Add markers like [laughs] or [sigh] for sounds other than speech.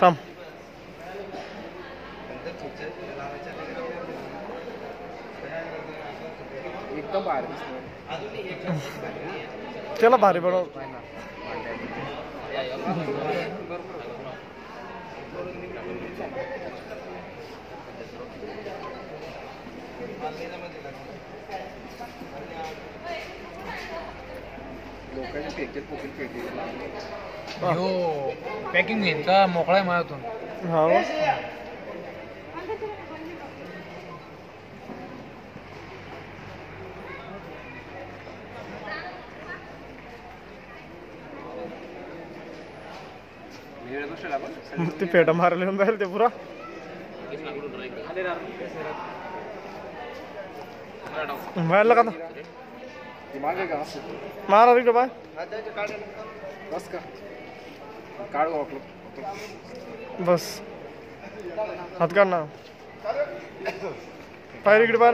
थांब. एकदम बाहेर दिसतोय. त्याला भारी बनव. [laughs] लोकांनी फेकते पोकील फेकते हो पॅकिंग घेईन का मोकळा आहे माझ्यातून हा हो. वेळ गोष्ट लागल ते पेटा मारायला येऊन जाईल ते पुरा मारलं का? ते मागे का? असं मारा तिकडे बाय बस का? काढू आपलं बस. हात काढ ना. पाय इकडे पाय